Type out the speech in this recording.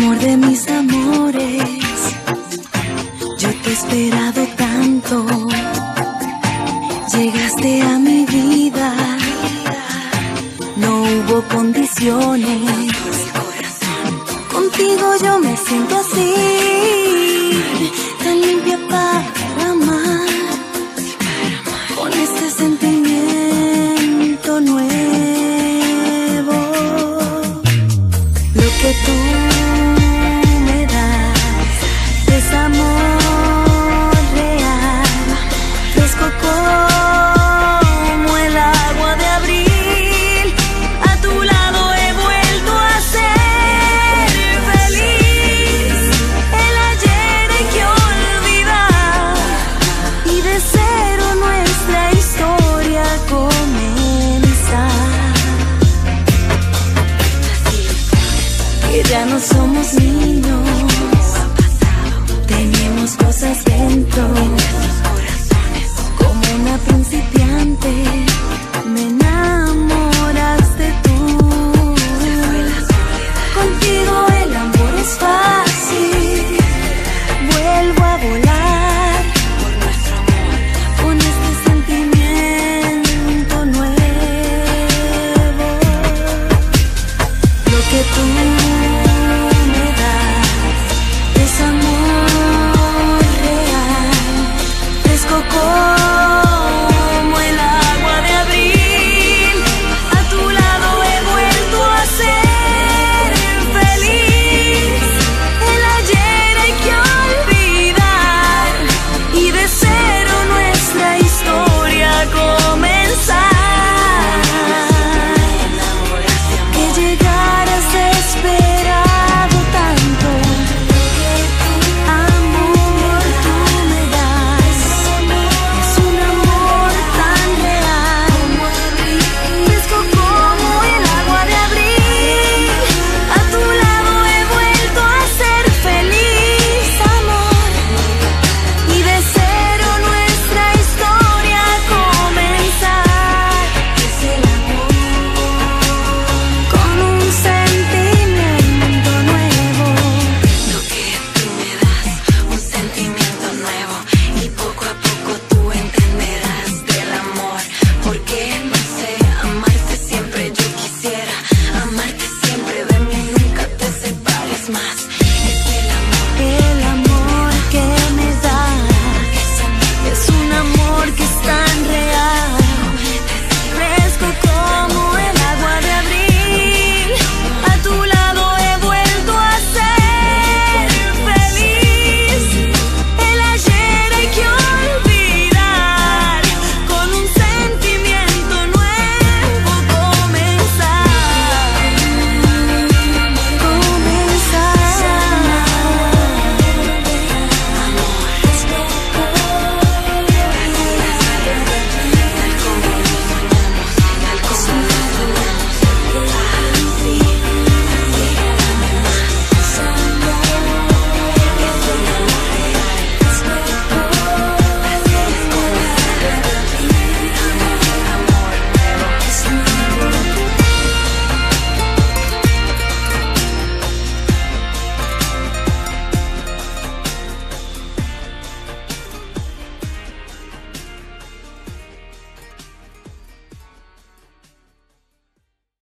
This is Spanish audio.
Amor de mis amores, yo te he esperado tanto. Llegaste a mi vida, no hubo condiciones. Contigo yo me siento así, tan limpia para amar, con este sentimiento nuevo. Lo que tú somos niños. Tenemos cosas dentro.